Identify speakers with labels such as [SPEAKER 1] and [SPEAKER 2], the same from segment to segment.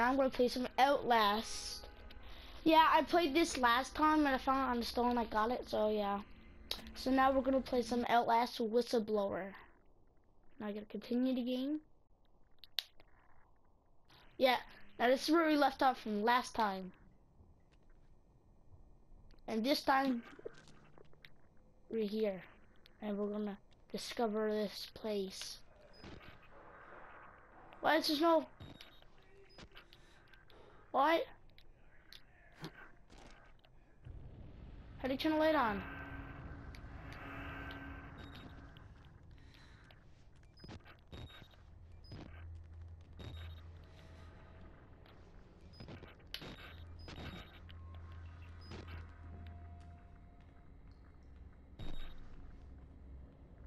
[SPEAKER 1] I'm gonna play some Outlast. Yeah, I played this last time and I found it on the store and I got it, so yeah. So now we're gonna play some Outlast Whistleblower. Now I gotta continue the game. Yeah, now this is where we left off from last time. And this time, we're here. And we're gonna discover this place. Why is there no... What? How do you turn the light on?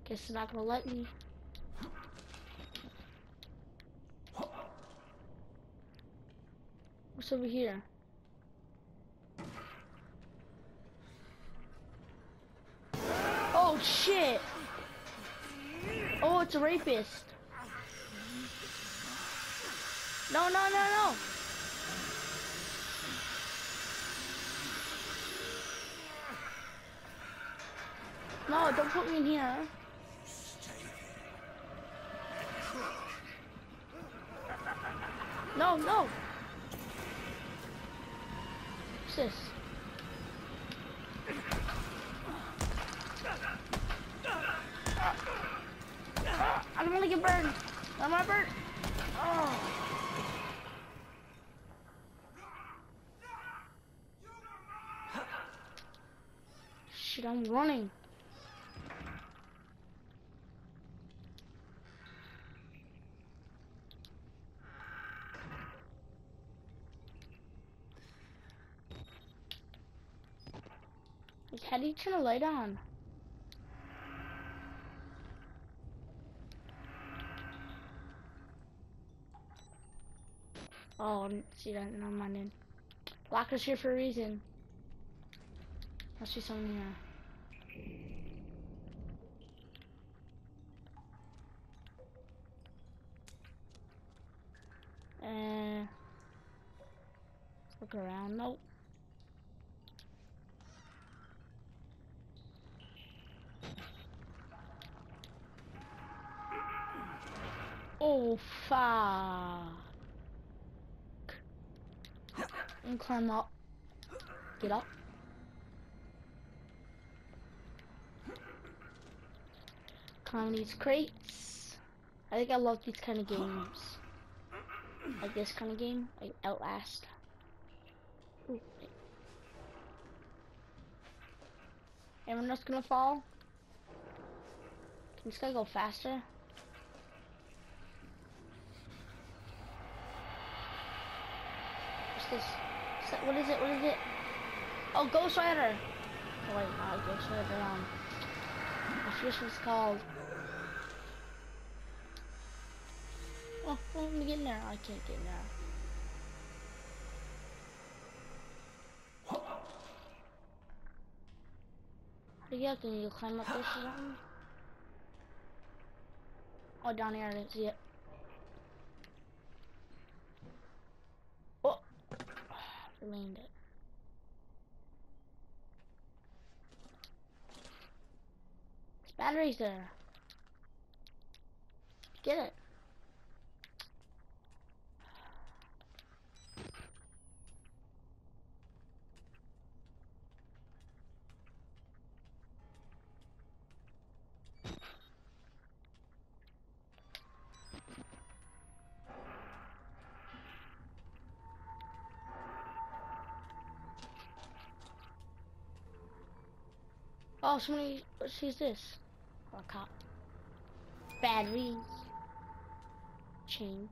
[SPEAKER 1] Guess it's not gonna let me. What's over here? Oh shit! Oh, it's a rapist. No, no, no, no! No, don't put me in here. No, no! This? I don't want to get burned. Am I want to burn. Oh. Shit, I'm running. How do you turn a light on? Oh, see that? No, I'm in. Locker's here for a reason. Must be someone here. Uh, look around. Nope. Fuck. And climb up. Get up. Climb these crates. I think I love these kind of games. Like this kind of game, like Outlast. Ooh. Anyone else gonna fall? Can this guy go faster? What's this? Is that- What is it? What is it? Oh, Ghost Rider! Oh wait, not Ghost Rider, um... I forget what called. Oh, well, let me get in there. I can't get in there. How do you up there? You climb up this or something? Oh, down here, I didn't see it. Oh! Remained it. There's batteries there. Get it. Oh, somebody, what sees this? A cop. Batteries. Chain.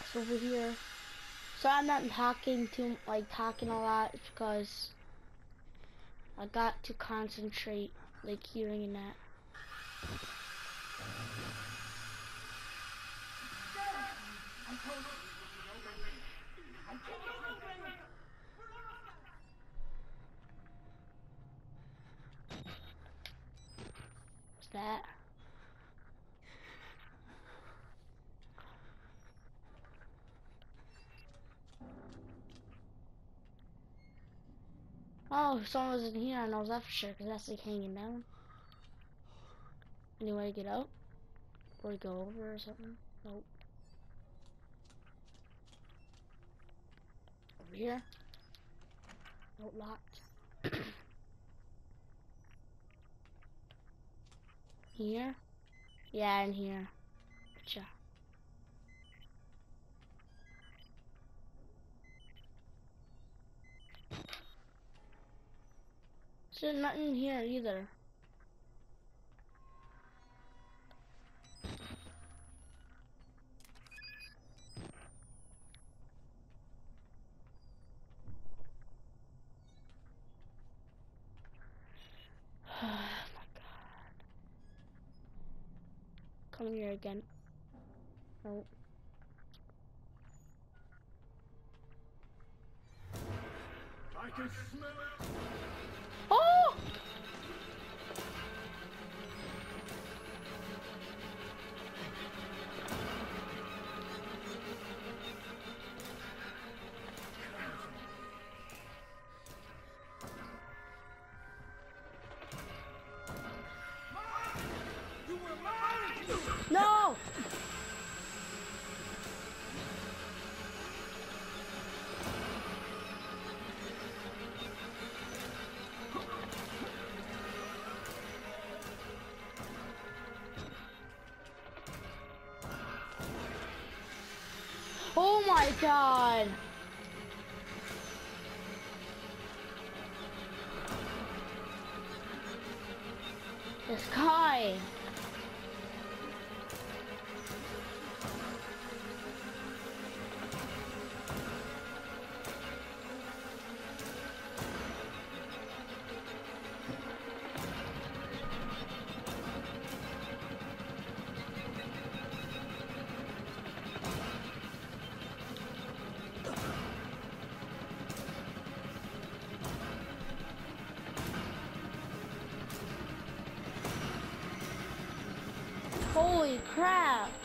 [SPEAKER 1] It's over here. So I'm not talking too, like talking a lot because I got to concentrate, like hearing that. What's that? Oh, someone was in here, I know that for sure, because that's like hanging down. Any way to get out? Or go over or something? Nope. Over here? Nope, locked. here? Yeah, in here. Gotcha. There's nothing here either. Oh my god. Come here again.
[SPEAKER 2] I can smell it.
[SPEAKER 1] God! This guy! Holy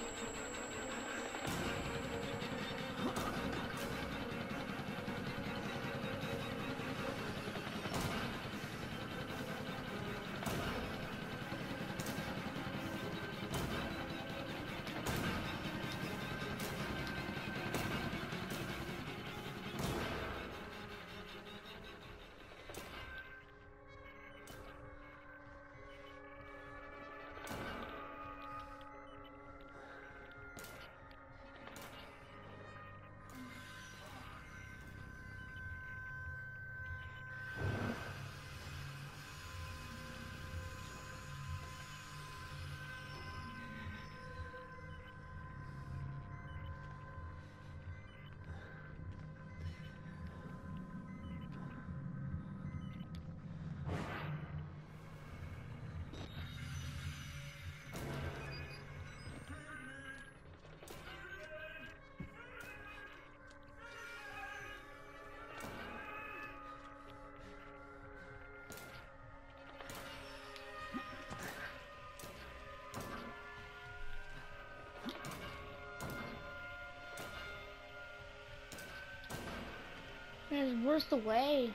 [SPEAKER 1] There's worse the way.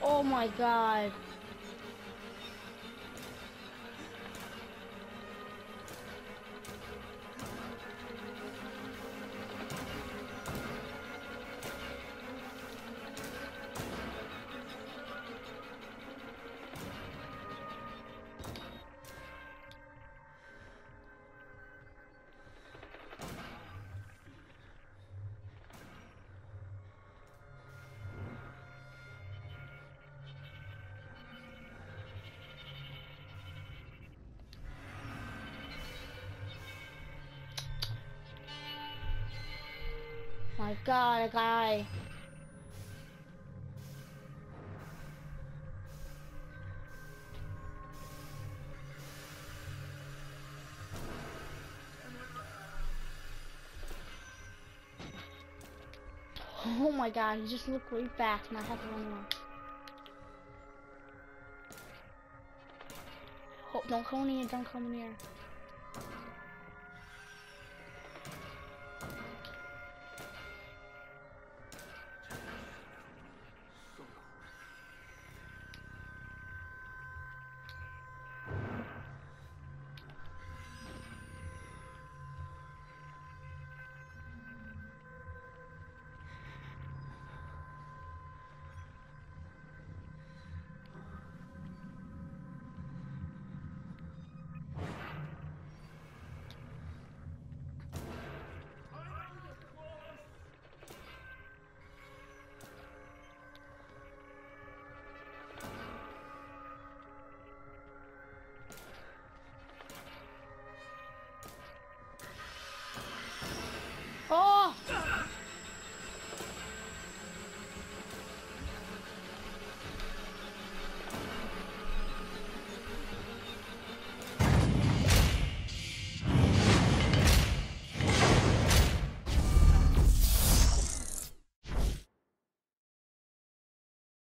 [SPEAKER 1] Oh my god. My god, a guy. Oh my god, he just looked right back and I had to run away. Oh, don't come near, don't come near.